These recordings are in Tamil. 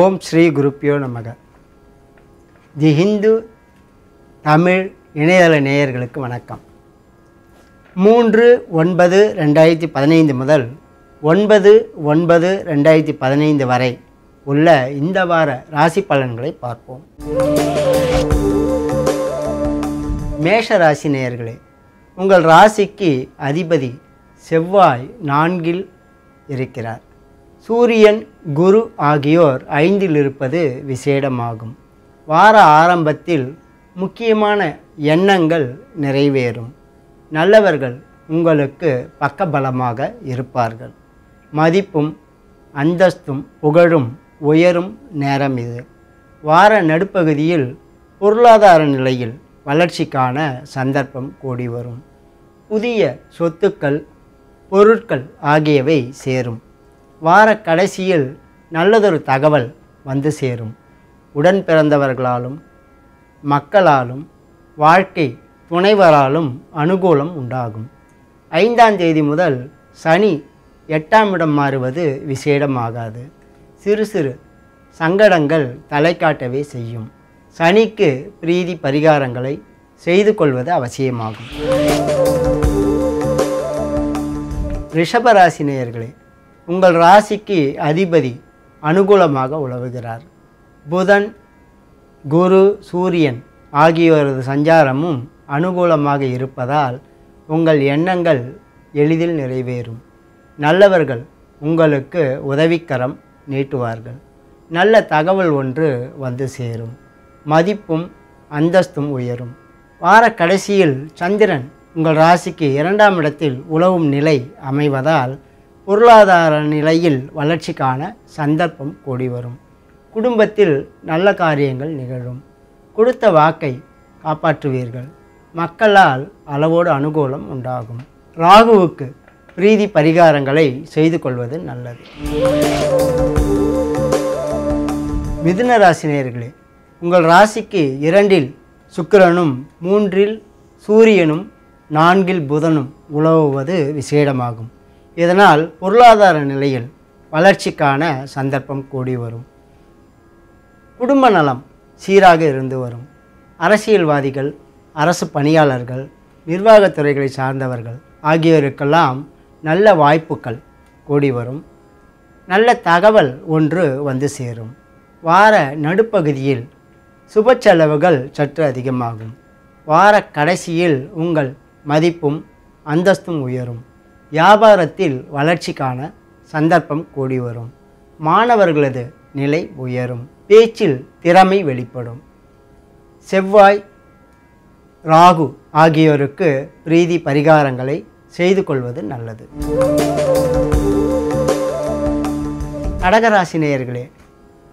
ஓம் ஸ்ரீ குருப்பியோ நமக. தி ஹிந்து தமிழ் இணையதள நேயர்களுக்கு வணக்கம். மூன்று ஒன்பது ரெண்டாயிரத்தி பதினைந்து முதல் ஒன்பது ஒன்பது ரெண்டாயிரத்தி பதினைந்து வரை உள்ள இந்த வார ராசி பலன்களை பார்ப்போம். மேஷ ராசி நேயர்களே உங்கள் ராசிக்கு அதிபதி செவ்வாய் நான்கில் இருக்கிறார். சூரியன் குரு ஆகியோர் ஐந்தில் இருப்பது விசேடமாகும். வார ஆரம்பத்தில் முக்கியமான எண்ணங்கள் நிறைவேறும். நல்லவர்கள் உங்களுக்கு பக்கபலமாக இருப்பார்கள். மதிப்பும் அந்தஸ்தும் புகழும் உயரும் நேரம் இது. வார நடுப்பகுதியில் பொருளாதார நிலையில் வளர்ச்சிக்கான சந்தர்ப்பம் கூடி வரும் புதிய சொத்துக்கள் பொருட்கள் ஆகியவை சேரும். வார கடைசியில் நல்லதொரு தகவல் வந்து சேரும். உடன் பிறந்தவர்களாலும் மக்களாலும் வாழ்க்கை துணைவராலும் அனுகூலம் உண்டாகும். ஐந்தாம் தேதி முதல் சனி எட்டாம் இடம் மாறுவது விசேடமாகாது. சிறு சிறு சங்கடங்கள் தலை காட்டவே செய்யும். சனிக்கு பிரீதி பரிகாரங்களை செய்து கொள்வது அவசியமாகும். ரிஷபராசி நேயர்களே உங்கள் ராசிக்கு அதிபதி அனுகூலமாக உழவுகிறார். புதன் குரு சூரியன் ஆகியோரது சஞ்சாரமும் அனுகூலமாக இருப்பதால் உங்கள் எண்ணங்கள் எளிதில் நிறைவேறும். நல்லவர்கள் உங்களுக்கு உதவிக்கரம் நீட்டுவார்கள். நல்ல தகவல் ஒன்று வந்து சேரும். மதிப்பும் அந்தஸ்தும் உயரும். வார கடைசியில் சந்திரன் உங்கள் ராசிக்கு இரண்டாம் இடத்தில் உழவும் நிலை அமைவதால் பொருளாதார நிலையில் வளர்ச்சிக்கான சந்தர்ப்பம் கூடி வரும் குடும்பத்தில் நல்ல காரியங்கள் நிகழும். கொடுத்த வாக்கை காப்பாற்றுவீர்கள். மக்களால் அளவோடு அனுகூலம் உண்டாகும். ராகுவுக்கு பிரீதி பரிகாரங்களை செய்து கொள்வது நல்லது. மிதுன ராசினியர்களே உங்கள் ராசிக்கு இரண்டில் சுக்கிரனும் மூன்றில் சூரியனும் நான்கில் புதனும் உலவுவது விசேடமாகும். இதனால் பொருளாதார நிலையில் வளர்ச்சிக்கான சந்தர்ப்பம் கூடி வரும். குடும்ப நலம் சீராக இருந்து வரும். அரசியல்வாதிகள் அரசு பணியாளர்கள் நிர்வாகத்துறைகளை சார்ந்தவர்கள் ஆகியோருக்கெல்லாம் நல்ல வாய்ப்புகள் கூடி வரும். நல்ல தகவல் ஒன்று வந்து சேரும். வார நடுப்பகுதியில் சுப செலவுகள் சற்று அதிகமாகும். வார கடைசியில் உங்கள் மதிப்பும் அந்தஸ்தும் உயரும். வியாபாரத்தில் வளர்ச்சிக்கான சந்தர்ப்பம் கூடி வரும். மாணவர்களது நிலை உயரும். பேச்சில் திறமை வெளிப்படும். செவ்வாய் ராகு ஆகியோருக்கு பிரீதி பரிகாரங்களை செய்து கொள்வது நல்லது. கடகராசி நேயர்களே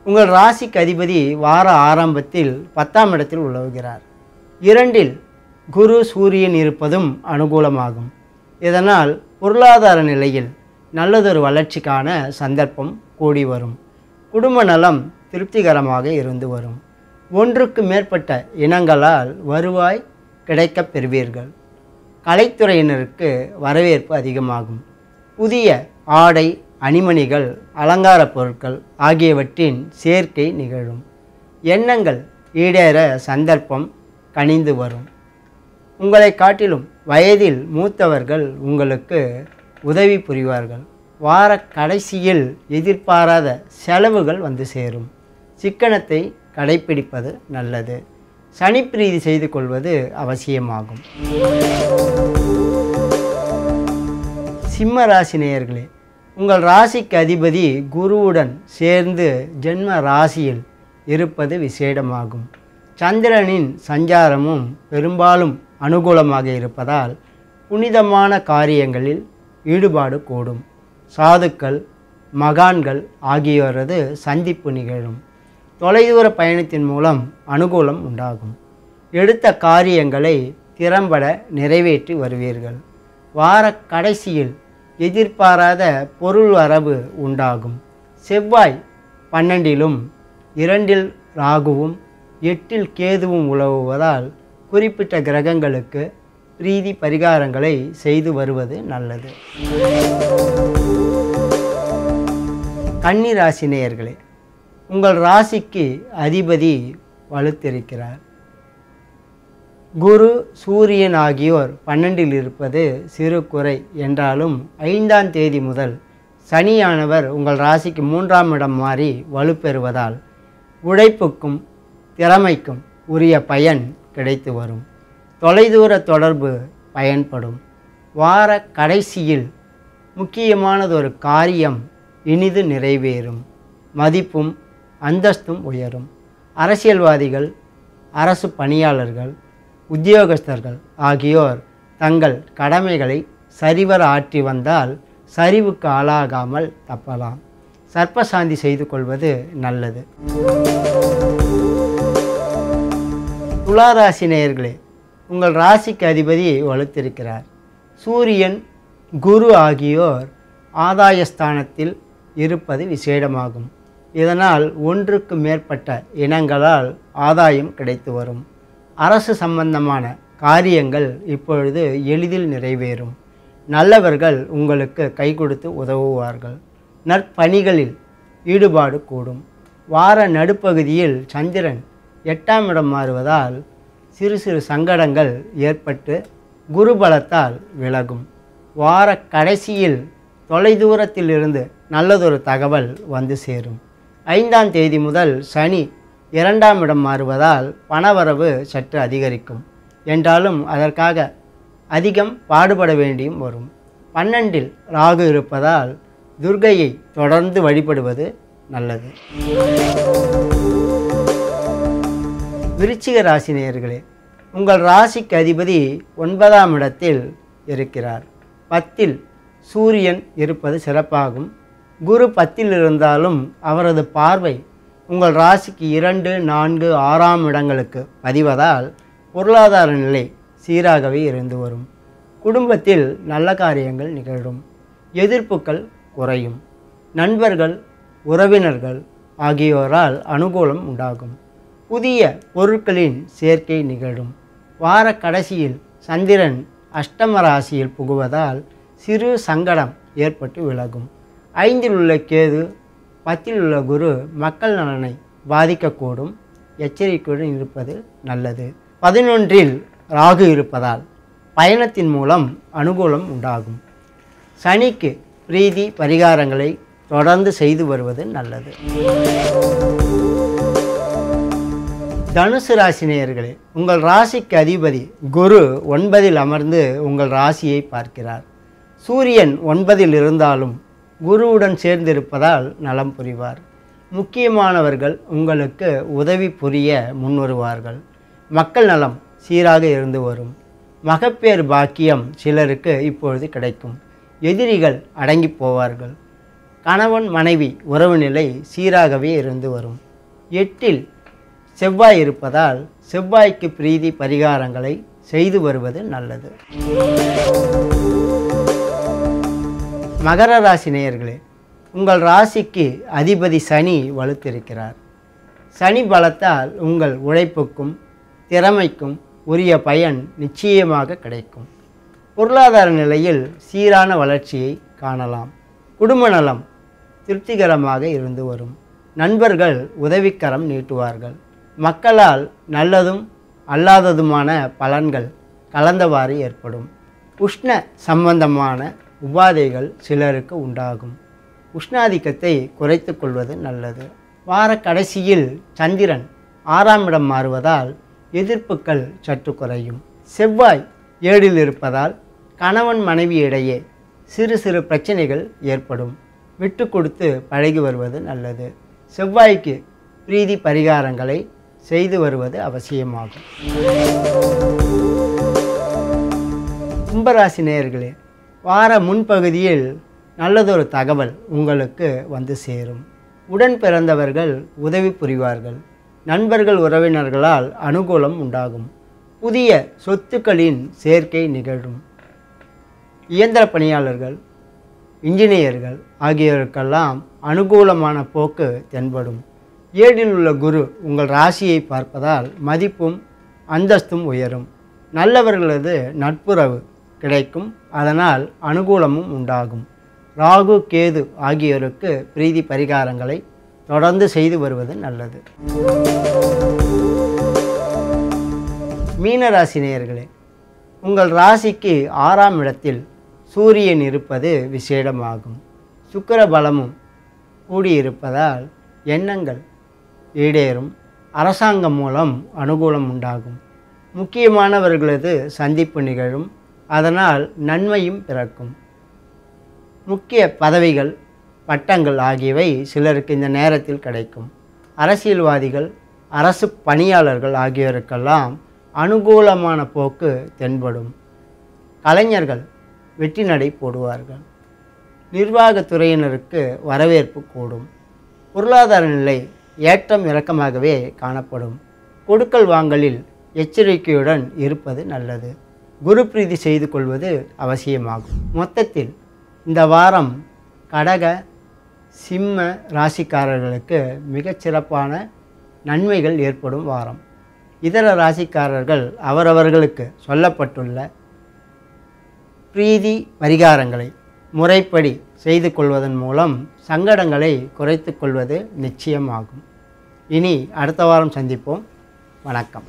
உங்கள் ராசிக்கு அதிபதி வார ஆரம்பத்தில் பத்தாம் இடத்தில் உலவுகிறார். இரண்டில் குரு சூரியன் இருப்பதும் அனுகூலமாகும். இதனால் பொருளாதார நிலையில் நல்லதொரு வளர்ச்சிக்கான சந்தர்ப்பம் கூடி வரும். குடும்ப நலம் திருப்திகரமாக இருந்து வரும். ஒன்றுக்கு மேற்பட்ட இனங்களால் வருவாய் கிடைக்கப் பெறுவீர்கள். கலைத்துறையினருக்கு வரவேற்பு அதிகமாகும். புதிய ஆடை அணிமணிகள் அலங்கார பொருட்கள் ஆகியவற்றின் சேர்க்கை நிகழும். எண்ணங்கள் ஈடேற சந்தர்ப்பம் கனிந்து வரும். உங்களை காட்டிலும் வயதில் மூத்தவர்கள் உங்களுக்கு உதவி புரிவார்கள். வார கடைசியில் எதிர்பாராத செலவுகள் வந்து சேரும். சிக்கனத்தை கடைப்பிடிப்பது நல்லது. சனிப்பிரீதி செய்து கொள்வது அவசியமாகும். சிம்ம ராசி நேயர்களே உங்கள் ராசிக்கு அதிபதி குருவுடன் சேர்ந்து ஜென்ம ராசியில் இருப்பது விசேடமாகும். சந்திரனின் சஞ்சாரமும் பெரும்பாலும் அனுகூலமாக இருப்பதால் புனிதமான காரியங்களில் ஈடுபாடு கூடும். சாதுக்கள் மகான்கள் ஆகியோரது சந்திப்பு நிகழும். தொலைதூர பயணத்தின் மூலம் அனுகூலம் உண்டாகும். எடுத்த காரியங்களை திறம்பட நிறைவேற்றி வருவீர்கள். வார கடைசியில் எதிர்பாராத பொருள் வரவு உண்டாகும். செவ்வாய் பன்னெண்டிலும் இரண்டில் ராகுவும் எட்டில் கேதுவும் உலவுவதால் குறிப்பிட்ட கிரகங்களுக்கு பிரீதி பரிகாரங்களை செய்து வருவது நல்லது. கன்னி ராசி நேயர்களே உங்கள் ராசிக்கு அதிபதி வலுத்திருக்கிறார். குரு சூரியன் ஆகியோர் பன்னெண்டில் இருப்பது சிறு குறை என்றாலும் ஐந்தாம் தேதி முதல் சனியானவர் உங்கள் ராசிக்கு மூன்றாம் இடம் மாறி வலுப்பெறுவதால் உழைப்புக்கும் திறமைக்கும் உரிய பயன் கிடைத்து வரும். தொலைதூர தொடர்பு பயன்படும். வார கடைசியில் முக்கியமானதொரு காரியம் இனிது நிறைவேறும். மதிப்பும் அந்தஸ்தும் உயரும். அரசியல்வாதிகள் அரசு பணியாளர்கள் உத்தியோகஸ்தர்கள் ஆகியோர் தங்கள் கடமைகளை சரிவர ஆற்றி வந்தால் சரிவுக்கு ஆளாகாமல் தப்பலாம். சர்ப்பசாந்தி செய்து கொள்வது நல்லது. துளாராசி நேயர்களே உங்கள் ராசிக்கு அதிபதி வலுத்திருக்கிறார். சூரியன் குரு ஆகியோர் ஆதாயஸ்தானத்தில் இருப்பது விசேடமாகும். இதனால் ஒன்றுக்கு மேற்பட்ட இனங்களால் ஆதாயம் கிடைத்து வரும். அரசு சம்பந்தமான காரியங்கள் இப்பொழுது எளிதில் நிறைவேறும். நல்லவர்கள் உங்களுக்கு கை கொடுத்து உதவுவார்கள். நற்பணிகளில் ஈடுபாடு கூடும். வார நடுப்பகுதியில் சந்திரன் எட்டாம் இடம் மாறுவதால் சிறு சிறு சங்கடங்கள் ஏற்பட்டு குருபலத்தால் விலகும். வார கடைசியில் தொலைதூரத்தில் இருந்து நல்லதொரு தகவல் வந்து சேரும். ஐந்தாம் தேதி முதல் சனி இரண்டாம் இடம் மாறுவதால் பணவரவு சற்று அதிகரிக்கும். என்றாலும் அதற்காக அதிகம் பாடுபட வேண்டியும் வரும். பன்னெண்டில் ராகு இருப்பதால் துர்கையை தொடர்ந்து வழிபடுவது நல்லது. விருச்சிக ராசி நேயர்களே உங்கள் ராசிக்கு அதிபதி ஒன்பதாம் இடத்தில் இருக்கிறார். பத்தில் சூரியன் இருப்பது சிறப்பாகும். குரு பத்தில் இருந்தாலும் அவரது பார்வை உங்கள் ராசிக்கு இரண்டு நான்கு ஆறாம் இடங்களுக்கு பதிவதால் பொருளாதார நிலை சீராகவே இருந்து வரும். குடும்பத்தில் நல்ல காரியங்கள் நிகழும். எதிர்ப்புகள் குறையும். நண்பர்கள் உறவினர்கள் ஆகியோரால் அனுகூலம் உண்டாகும். புதிய பொருட்களின் சேர்க்கை நிகழும். வார கடைசியில் சந்திரன் அஷ்டம ராசியில் புகுவதால் சிறு சங்கடம் ஏற்பட்டு விலகும். ஐந்தில் உள்ள கேது பத்தில் உள்ள குரு மக்கள் நலனை பாதிக்கக்கூடும். எச்சரிக்கையுடன் இருப்பது நல்லது. பதினொன்றில் ராகு இருப்பதால் பயணத்தின் மூலம் அனுகூலம் உண்டாகும். சனிக்கு பிரீதி பரிகாரங்களை தொடர்ந்து செய்து வருவது நல்லது. தனுசு ராசினியர்களே உங்கள் ராசிக்கு அதிபதி குரு ஒன்பதில் அமர்ந்து உங்கள் ராசியை பார்க்கிறார். சூரியன் ஒன்பதில் இருந்தாலும் குருவுடன் சேர்ந்திருப்பதால் நலம் புரிவார். முக்கியமானவர்கள் உங்களுக்கு உதவி புரிய முன்வருவார்கள். மக்கள் நலம் சீராக இருந்து வரும். மகப்பேறு பாக்கியம் சிலருக்கு இப்பொழுது கிடைக்கும். எதிரிகள் அடங்கி போவார்கள். கணவன் மனைவி உறவு நிலை சீராகவே இருந்து வரும். எட்டில் செவ்வாய் இருப்பதால் செவ்வாய்க்கு பிரீதி பரிகாரங்களை செய்து வருவது நல்லது. மகர ராசி நேயர்களே உங்கள் ராசிக்கு அதிபதி சனி வலுத்திருக்கிறார். சனி பலத்தால் உங்கள் உழைப்புக்கும் திறமைக்கும் உரிய பயன் நிச்சயமாக கிடைக்கும். பொருளாதார நிலையில் சீரான வளர்ச்சியை காணலாம். குடும்ப நலம் திருப்திகரமாக இருந்து வரும். நண்பர்கள் உதவிக்கரம் நீட்டுவார்கள். மக்களால் நல்லதும் அல்லாததுமான பலன்கள் கலந்தவாறு ஏற்படும். உஷ்ண சம்பந்தமான உபாதைகள் சிலருக்கு உண்டாகும். உஷ்ணாதிக்கத்தை குறைத்து கொள்வது நல்லது. வார கடைசியில் சந்திரன் ஆறாம் இடம் மாறுவதால் எதிர்ப்புகள் சற்று குறையும். செவ்வாய் ஏழில் இருப்பதால் கணவன் மனைவி இடையே சிறு சிறு பிரச்சனைகள் ஏற்படும். விட்டு கொடுத்து பழகி வருவது நல்லது. செவ்வாய்க்கு பிரீதி பரிகாரங்களை செய்து வருவது அவசியமாகும். கும்பராசி நேயர்களே வார முன்பகுதியில் நல்லதொரு தகவல் உங்களுக்கு வந்து சேரும். உடன் பிறந்தவர்கள் உதவி புரிவார்கள். நண்பர்கள் உறவினர்களால் அனுகூலம் உண்டாகும். புதிய சொத்துக்களின் சேர்க்கை நிகழும். இயந்திர பணியாளர்கள் இன்ஜினியர்கள் ஆகியோருக்கெல்லாம் அனுகூலமான போக்கு தென்படும். ஏழில் உள்ள குரு உங்கள் ராசியை பார்ப்பதால் மதிப்பும் அந்தஸ்தும் உயரும். நல்லவர்களது நட்புறவு கிடைக்கும். அதனால் அனுகூலமும் உண்டாகும். ராகு கேது ஆகியோருக்கு பிரீதி பரிகாரங்களை தொடர்ந்து செய்து வருவது நல்லது. மீனராசி நேயர்களே உங்கள் ராசிக்கு ஆறாம் இடத்தில் சூரியன் இருப்பது விசேடமாகும். சுக்கர பலமும் கூடியிருப்பதால் எண்ணங்கள் ஈடேறும். அரசாங்கம் மூலம் அனுகூலம் உண்டாகும். முக்கியமானவர்களது சந்திப்பு நிகழும். அதனால் நன்மையும் பிறக்கும். முக்கிய பதவிகள் பட்டங்கள் ஆகியவை சிலருக்கு இந்த நேரத்தில் கிடைக்கும். அரசியல்வாதிகள் அரசு பணியாளர்கள் ஆகியோருக்கெல்லாம் அனுகூலமான போக்கு தென்படும். கலைஞர்கள் வெற்றி நடை போடுவார்கள். நிர்வாகத்துறையினருக்கு வரவேற்பு கூடும். பொருளாதார நிலை ஏற்றம் இறக்கமாகவே காணப்படும். கொடுக்கல் வாங்கலில் எச்சரிக்கையுடன் இருப்பது நல்லது. குரு பிரீதி செய்து கொள்வது அவசியமாகும். மொத்தத்தில் இந்த வாரம் கடக சிம்ம ராசிக்காரர்களுக்கு மிகச் சிறப்பான நன்மைகள் ஏற்படும் வாரம். இதர ராசிக்காரர்கள் அவரவர்களுக்கு சொல்லப்பட்டுள்ள பிரீதி பரிகாரங்களை முறைப்படி செய்து கொள்வதன் மூலம் சங்கடங்களை குறைத்து கொள்வது நிச்சயமாகும். இனி அடுத்த வாரம் சந்திப்போம். வணக்கம்.